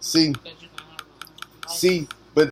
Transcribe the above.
see, see,